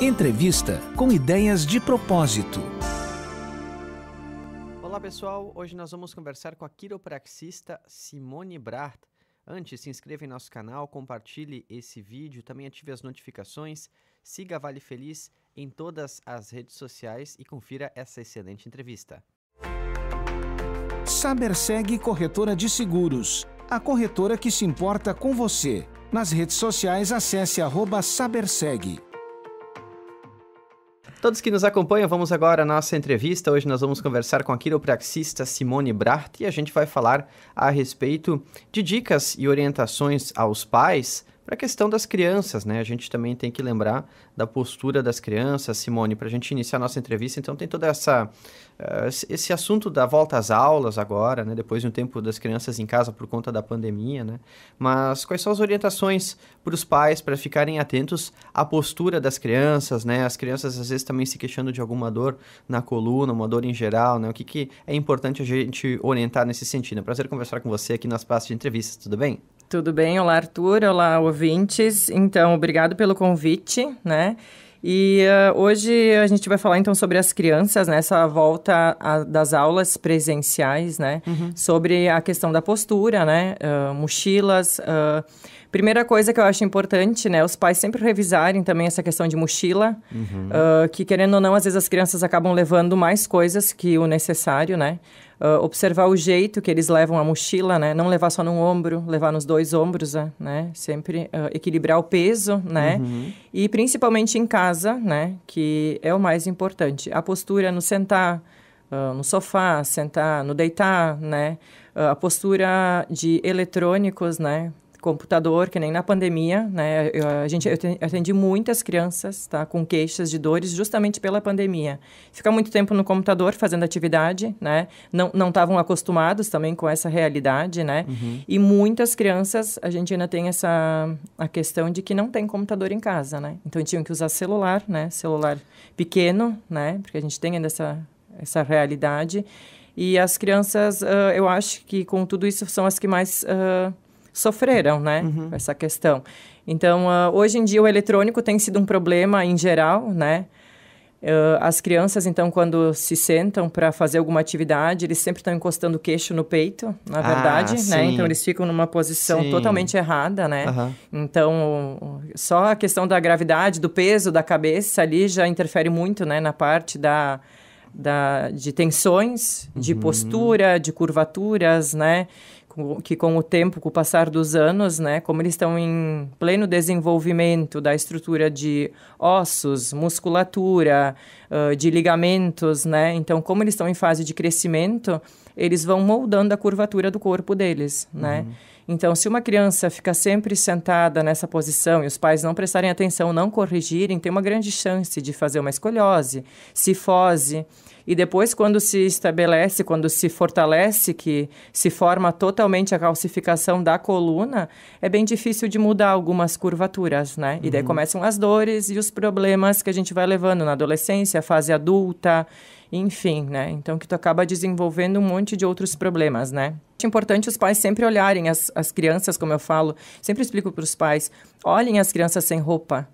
Entrevista com ideias de propósito. Olá pessoal, hoje nós vamos conversar com a quiropraxista Simone Brat. Antes, se inscreva em nosso canal, compartilhe esse vídeo, também ative as notificações, siga Vale Feliz em todas as redes sociais e confira essa excelente entrevista. Saberseg Corretora de Seguros, a corretora que se importa com você. Nas redes sociais, acesse arroba Saberseg. Todos que nos acompanham, vamos agora à nossa entrevista. Hoje nós vamos conversar com a quiropraxista Simone Brat e a gente vai falar a respeito de dicas e orientações aos pais para a questão das crianças, né? A gente também tem que lembrar da postura das crianças, Simone, para a gente iniciar a nossa entrevista. Então, tem toda essa uh, esse assunto da volta às aulas agora, né? Depois de um tempo das crianças em casa por conta da pandemia, né? Mas quais são as orientações para os pais para ficarem atentos à postura das crianças, né? As crianças às vezes também se queixando de alguma dor na coluna, uma dor em geral, né? O que, que é importante a gente orientar nesse sentido? É um prazer conversar com você aqui nas pastas de entrevistas, tudo bem? Tudo bem? Olá, Arthur. Olá, ouvintes. Então, obrigado pelo convite, né? E uh, hoje a gente vai falar então sobre as crianças, nessa né? volta a, das aulas presenciais, né? Uhum. Sobre a questão da postura, né? Uh, mochilas. Uh, primeira coisa que eu acho importante, né? Os pais sempre revisarem também essa questão de mochila, uhum. que querendo ou não, às vezes as crianças acabam levando mais coisas que o necessário, né? Uh, observar o jeito que eles levam a mochila, né? Não levar só num ombro, levar nos dois ombros, né? Sempre uh, equilibrar o peso, né? Uhum. E principalmente em casa, né? Que é o mais importante. A postura no sentar, uh, no sofá, sentar, no deitar, né? a postura de eletrônicos, né? Computador, que nem na pandemia, né? Eu, a gente, eu atendi muitas crianças, tá? Com queixas de dores justamente pela pandemia. Ficar muito tempo no computador fazendo atividade, né? Não estavam acostumados também com essa realidade, né? Uhum. E muitas crianças, a gente ainda tem essa a questão de que não tem computador em casa, né? Então, tinham que usar celular, né? Celular pequeno, né? Porque a gente tem ainda essa, essa realidade. E as crianças, uh, eu acho que com tudo isso são as que mais... Uh, sofreram, né? Uhum. Essa questão. Então, uh, hoje em dia, o eletrônico tem sido um problema em geral, né? Uh, as crianças, então, quando se sentam para fazer alguma atividade, eles sempre estão encostando o queixo no peito, na ah, verdade, né? Então, eles ficam numa posição sim. totalmente errada, né? Uhum. Então, só a questão da gravidade, do peso da cabeça ali já interfere muito, né? Na parte da, da, de tensões, de uhum. postura, de curvaturas, né? Que com o tempo, com o passar dos anos, né, como eles estão em pleno desenvolvimento da estrutura de ossos, musculatura, uh, de ligamentos, né, então como eles estão em fase de crescimento, eles vão moldando a curvatura do corpo deles, né. Uhum. Então, se uma criança fica sempre sentada nessa posição e os pais não prestarem atenção, não corrigirem, tem uma grande chance de fazer uma escoliose, cifose, e depois, quando se estabelece, quando se fortalece, que se forma totalmente a calcificação da coluna, é bem difícil de mudar algumas curvaturas, né? E daí uhum. começam as dores e os problemas que a gente vai levando na adolescência, fase adulta, enfim, né? Então, que tu acaba desenvolvendo um monte de outros problemas, né? É importante os pais sempre olharem as, as crianças, como eu falo, sempre explico para os pais, olhem as crianças sem roupa,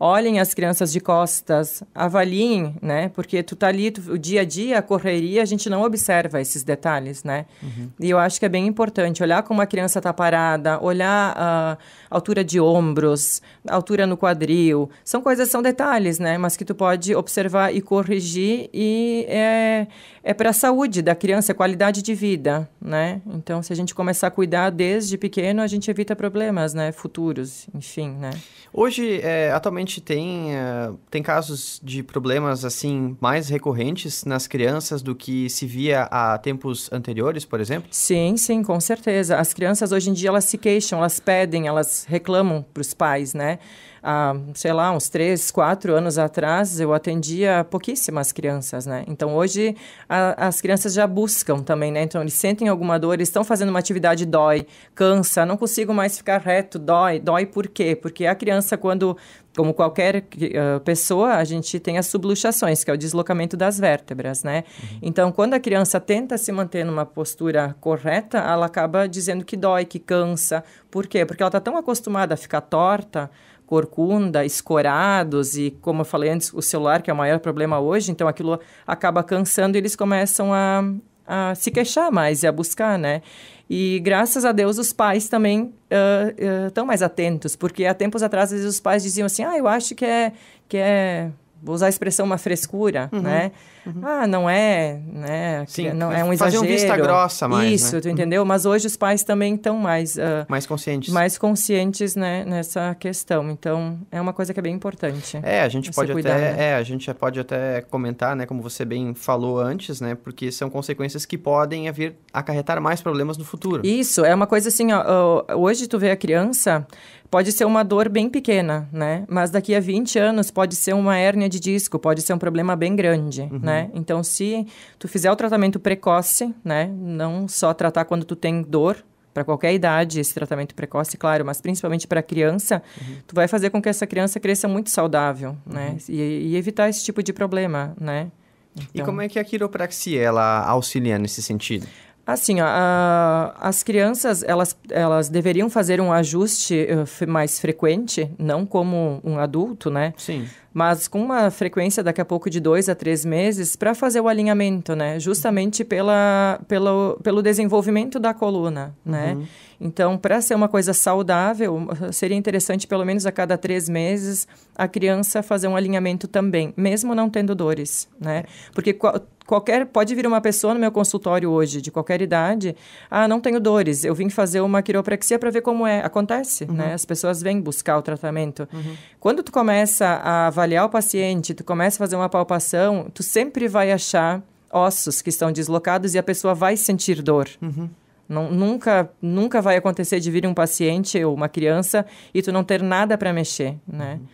olhem as crianças de costas, avaliem, né? Porque tu tá ali, tu, o dia a dia, a correria, a gente não observa esses detalhes, né? Uhum. E eu acho que é bem importante olhar como a criança tá parada, olhar a altura de ombros, altura no quadril. São coisas, são detalhes, né? Mas que tu pode observar e corrigir e é, é para a saúde da criança, é qualidade de vida, né? Então, se a gente começar a cuidar desde pequeno, a gente evita problemas, né? Futuros, enfim, né? Hoje, é, atualmente tem, uh, tem casos de problemas assim mais recorrentes nas crianças do que se via há tempos anteriores, por exemplo? Sim, sim, com certeza. As crianças hoje em dia elas se queixam, elas pedem, elas reclamam para os pais, né? Há, sei lá, uns três, quatro anos atrás, eu atendia pouquíssimas crianças, né? Então, hoje, a, as crianças já buscam também, né? Então, eles sentem alguma dor, eles estão fazendo uma atividade, dói, cansa, não consigo mais ficar reto, dói. Dói por quê? Porque a criança, quando como qualquer uh, pessoa, a gente tem as subluxações, que é o deslocamento das vértebras, né? Uhum. Então, quando a criança tenta se manter numa postura correta, ela acaba dizendo que dói, que cansa. Por quê? Porque ela está tão acostumada a ficar torta, corcunda, escorados e, como eu falei antes, o celular, que é o maior problema hoje, então aquilo acaba cansando e eles começam a, a se queixar mais e a buscar, né? E graças a Deus os pais também estão uh, uh, mais atentos, porque há tempos atrás vezes, os pais diziam assim, ah, eu acho que é, que é vou usar a expressão uma frescura, uhum, né? Uhum. Ah, não é, né? Sim, não é um exagero. Fazer um vista grossa mais, Isso, né? tu entendeu? Mas hoje os pais também estão mais... Uh, mais conscientes. Mais conscientes, né, nessa questão. Então, é uma coisa que é bem importante. É, a gente pode cuidar, até... Né? É, a gente pode até comentar, né, como você bem falou antes, né? Porque são consequências que podem vir acarretar mais problemas no futuro. Isso, é uma coisa assim, ó, hoje tu vê a criança pode ser uma dor bem pequena, né? Mas daqui a 20 anos pode ser uma hérnia de disco, pode ser um problema bem grande, uhum. né? Então, se tu fizer o tratamento precoce, né? Não só tratar quando tu tem dor, para qualquer idade esse tratamento precoce, claro, mas principalmente para criança, uhum. tu vai fazer com que essa criança cresça muito saudável, uhum. né? E, e, evitar esse tipo de problema, né? Então... E como é que a quiropraxia ela auxilia nesse sentido? Assim, a, as crianças, elas, elas deveriam fazer um ajuste uh, mais frequente, não como um adulto, né? Sim. Mas com uma frequência daqui a pouco de dois a três meses para fazer o alinhamento, né? Justamente pela, pelo, pelo desenvolvimento da coluna, né? Uhum. Então, para ser uma coisa saudável, seria interessante pelo menos a cada três meses a criança fazer um alinhamento também, mesmo não tendo dores, né? Porque qualquer pode vir uma pessoa no meu consultório hoje de qualquer idade, ah, não tenho dores, eu vim fazer uma quiropraxia para ver como é. Acontece, uhum. né? As pessoas vêm buscar o tratamento. Uhum. Quando tu começa a avaliar o paciente, tu começa a fazer uma palpação, tu sempre vai achar ossos que estão deslocados e a pessoa vai sentir dor. Uhum. Não, nunca, nunca vai acontecer de vir um paciente ou uma criança e tu não ter nada para mexer, né? Uhum.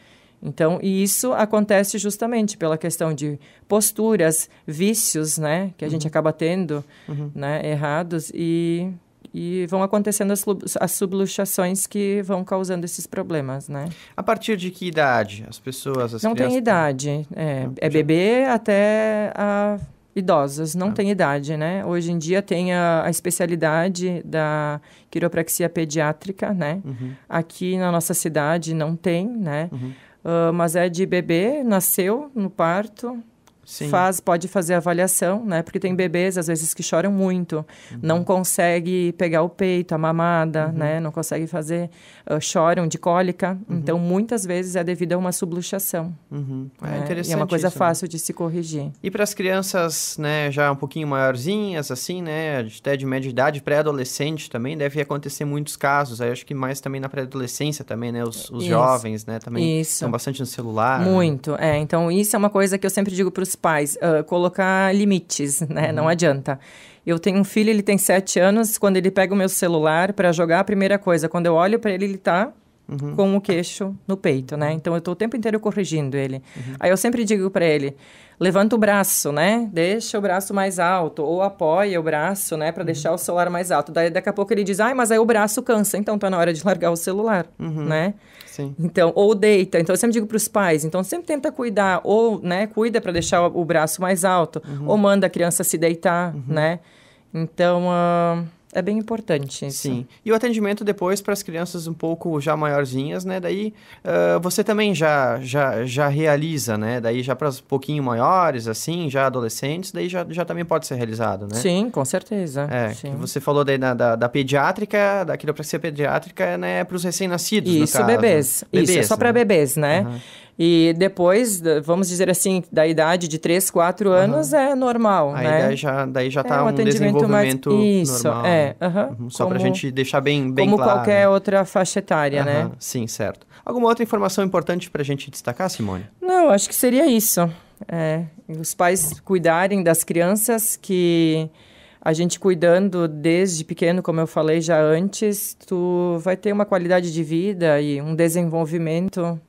Então, e isso acontece justamente pela questão de posturas, vícios, né, que a uhum. gente acaba tendo, uhum. né, errados e e vão acontecendo as, as subluxações que vão causando esses problemas, né? A partir de que idade as pessoas, as Não tem idade, é, é bebê até a idosos, não ah. tem idade, né? Hoje em dia tem a, a especialidade da quiropraxia pediátrica, né? Uhum. Aqui na nossa cidade não tem, né? Uhum. Uh, mas é de bebê, nasceu no parto, Sim. faz pode fazer avaliação, né? Porque tem bebês às vezes que choram muito, uhum. não consegue pegar o peito, a mamada, uhum. né? Não consegue fazer, uh, choram de cólica. Uhum. Então muitas vezes é devido a uma subluxação. Uhum. É interessante. E é uma coisa isso, né? fácil né? de se corrigir. E para as crianças, né, já um pouquinho maiorzinhas, assim, né, até de média idade, pré-adolescente também deve acontecer muitos casos. Aí acho que mais também na pré-adolescência também, né? Os, os jovens, né, também isso. estão bastante no celular. Né? Muito, né? é. Então isso é uma coisa que eu sempre digo para os pais, uh, colocar limites, né? Uhum. Não adianta. Eu tenho um filho, ele tem sete anos. Quando ele pega o meu celular para jogar, a primeira coisa, quando eu olho para ele, ele está Uhum. com o queixo no peito, né? Então eu estou o tempo inteiro corrigindo ele. Uhum. Aí eu sempre digo para ele: levanta o braço, né? Deixa o braço mais alto ou apoia o braço, né, para uhum. deixar o celular mais alto. Daí daqui a pouco ele diz: "Ai, mas aí o braço cansa, então tá na hora de largar o celular", uhum. né? Sim. Então, ou deita. Então eu sempre digo para os pais, então sempre tenta cuidar ou, né, cuida para deixar o, o, braço mais alto, uhum. ou manda a criança se deitar, uhum. né? Então, uh, é bem importante isso. Sim. E o atendimento depois para as crianças um pouco já maiorzinhas, né? Daí uh, você também já, já, já realiza, né? Daí já para os pouquinho maiores, assim, já adolescentes, daí já, já também pode ser realizado, né? Sim, com certeza. É, Sim. você falou daí da, da, da pediátrica, da quiropraxia pediátrica, né? Para os recém-nascidos, Isso, no caso. bebês. bebês. Isso, é só né? para bebês, né? Uhum. E depois, vamos dizer assim, da idade de 3, 4 anos uhum. é normal, Aí né? Daí já, daí já tá é um, um desenvolvimento mais... Isso, normal. é. Uhum. Só para a gente deixar bem, bem como claro. Como qualquer outra faixa etária, uhum. né? Sim, certo. Alguma outra informação importante para a gente destacar, Simone? Não, acho que seria isso. É, os pais cuidarem das crianças que a gente cuidando desde pequeno, como eu falei já antes, tu vai ter uma qualidade de vida e um desenvolvimento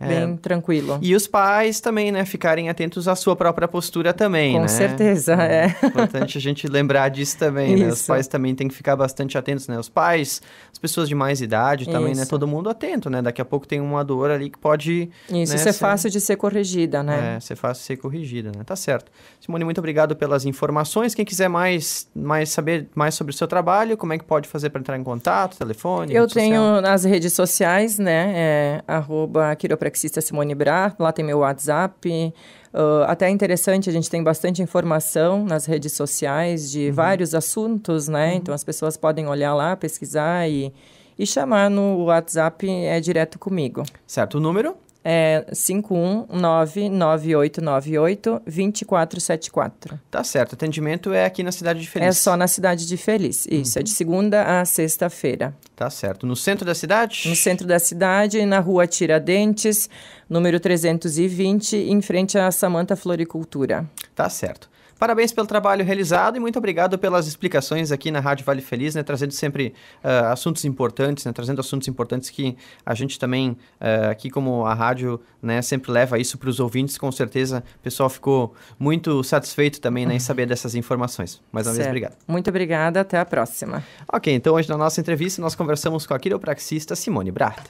é. bem tranquilo. E os pais também, né, ficarem atentos à sua própria postura também, Com né? certeza, é. é. Importante a gente lembrar disso também, né? Os pais também têm que ficar bastante atentos, né? Os pais, as pessoas de mais idade também, né? Isso. Todo mundo atento, né? Daqui a pouco tem uma dor ali que pode... Isso, né, ser, fácil de ser corrigida, né? É, ser fácil de ser corrigida, né? Tá certo. Simone, muito obrigado pelas informações. Quem quiser mais, mais saber mais sobre o seu trabalho, como é que pode fazer para entrar em contato, telefone, Eu tenho social? nas redes sociais, né? É, arroba quiropraxista Simone Bra, lá tem meu WhatsApp. Uh, até é interessante, a gente tem bastante informação nas redes sociais de uhum. vários assuntos, né? Uhum. Então as pessoas podem olhar lá, pesquisar e, e chamar no WhatsApp é direto comigo. Certo, o número? É 51998982474. Tá certo. Atendimento é aqui na cidade de Feliz. É só na cidade de Feliz. Isso, uhum. é de segunda a sexta-feira. Tá certo. No centro da cidade? No centro da cidade, na rua Tiradentes, número 320, em frente à Samanta Floricultura. Tá certo. Parabéns pelo trabalho realizado e muito obrigado pelas explicações aqui na Rádio Vale Feliz, né, trazendo sempre uh, assuntos importantes, né, trazendo assuntos importantes que a gente também, uh, aqui como a rádio, né, sempre leva isso para os ouvintes, com certeza o pessoal ficou muito satisfeito também né, em saber dessas informações. Mais uma certo. vez, obrigado. Muito obrigada, até a próxima. Ok, então hoje na nossa entrevista nós conversamos com a quiropraxista Simone Brart.